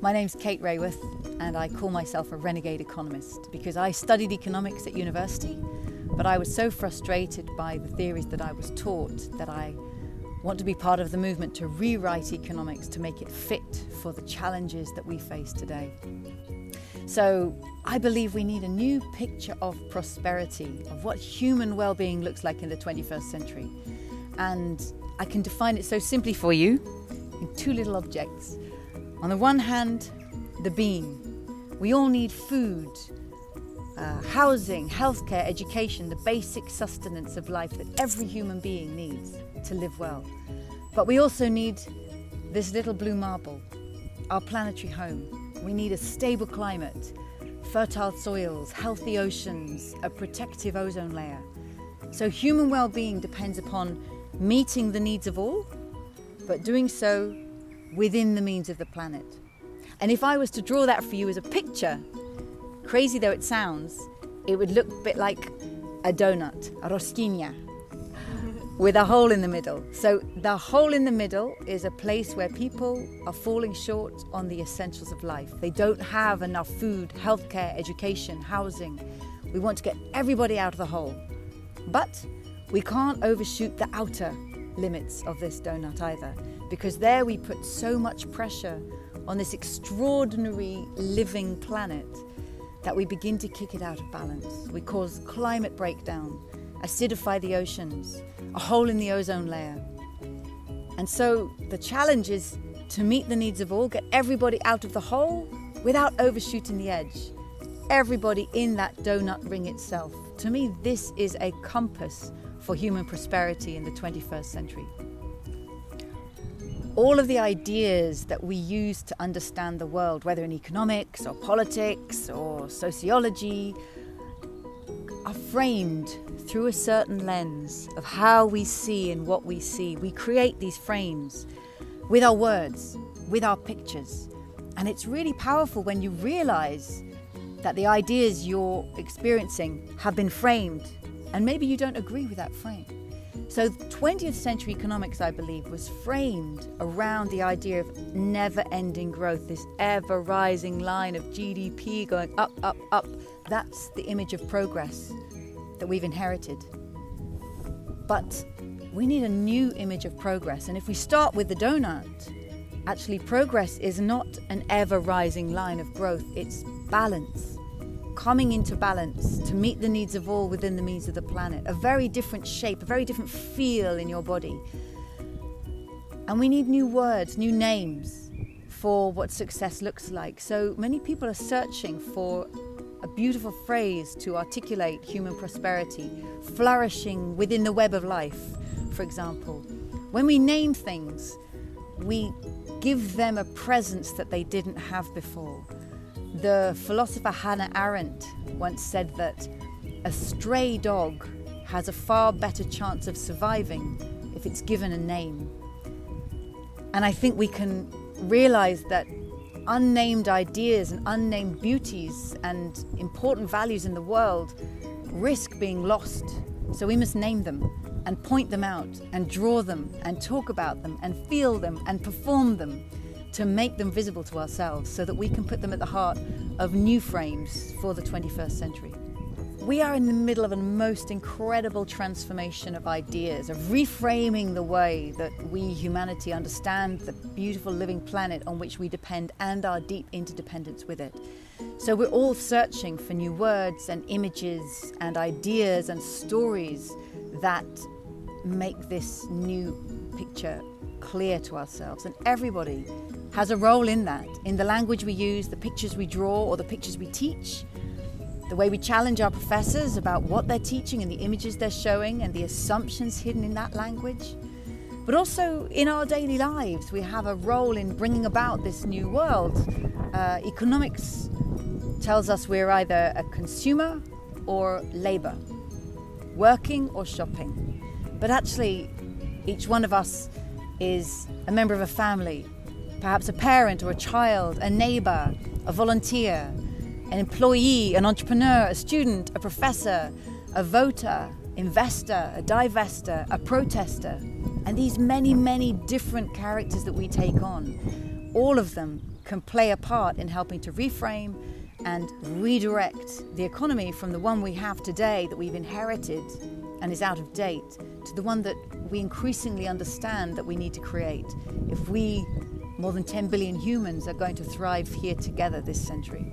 My name's Kate Raworth, and I call myself a renegade economist because I studied economics at university, but I was so frustrated by the theories that I was taught that I want to be part of the movement to rewrite economics to make it fit for the challenges that we face today. So, I believe we need a new picture of prosperity, of what human well being looks like in the 21st century. And I can define it so simply for you in two little objects. On the one hand, the being. We all need food, uh, housing, healthcare, education, the basic sustenance of life that every human being needs to live well. But we also need this little blue marble, our planetary home. We need a stable climate, fertile soils, healthy oceans, a protective ozone layer. So human well-being depends upon meeting the needs of all, but doing so within the means of the planet. And if I was to draw that for you as a picture, crazy though it sounds, it would look a bit like a donut, a rosquinha, with a hole in the middle. So the hole in the middle is a place where people are falling short on the essentials of life. They don't have enough food, healthcare, education, housing. We want to get everybody out of the hole. But we can't overshoot the outer limits of this donut either, because there we put so much pressure on this extraordinary living planet that we begin to kick it out of balance. We cause climate breakdown, acidify the oceans, a hole in the ozone layer. And so the challenge is to meet the needs of all, get everybody out of the hole without overshooting the edge. Everybody in that donut ring itself. To me, this is a compass for human prosperity in the 21st century. All of the ideas that we use to understand the world, whether in economics or politics or sociology, are framed through a certain lens of how we see and what we see. We create these frames with our words, with our pictures. And it's really powerful when you realize that the ideas you're experiencing have been framed and maybe you don't agree with that frame. So, 20th century economics, I believe, was framed around the idea of never ending growth, this ever rising line of GDP going up, up, up. That's the image of progress that we've inherited. But we need a new image of progress. And if we start with the donut, actually, progress is not an ever rising line of growth, it's balance coming into balance to meet the needs of all within the means of the planet. A very different shape, a very different feel in your body. And we need new words, new names for what success looks like. So many people are searching for a beautiful phrase to articulate human prosperity, flourishing within the web of life, for example. When we name things, we give them a presence that they didn't have before. The philosopher Hannah Arendt once said that a stray dog has a far better chance of surviving if it's given a name. And I think we can realize that unnamed ideas and unnamed beauties and important values in the world risk being lost. So we must name them and point them out and draw them and talk about them and feel them and perform them to make them visible to ourselves so that we can put them at the heart of new frames for the 21st century. We are in the middle of a most incredible transformation of ideas, of reframing the way that we, humanity, understand the beautiful living planet on which we depend and our deep interdependence with it. So we're all searching for new words and images and ideas and stories that make this new picture clear to ourselves. And everybody has a role in that, in the language we use, the pictures we draw, or the pictures we teach, the way we challenge our professors about what they're teaching and the images they're showing and the assumptions hidden in that language. But also in our daily lives, we have a role in bringing about this new world. Uh, economics tells us we're either a consumer or labor, working or shopping. But actually, each one of us is a member of a family, perhaps a parent or a child, a neighbor, a volunteer, an employee, an entrepreneur, a student, a professor, a voter, investor, a divester, a protester, and these many, many different characters that we take on, all of them can play a part in helping to reframe and redirect the economy from the one we have today that we've inherited and is out of date to the one that we increasingly understand that we need to create. If we more than 10 billion humans are going to thrive here together this century.